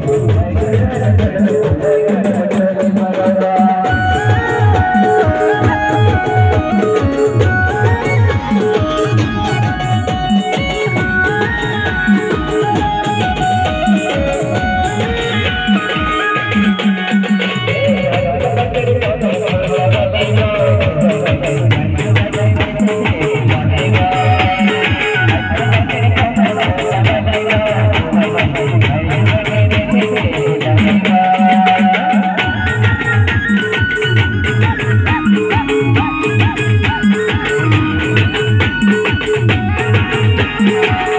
Thank. Thank you.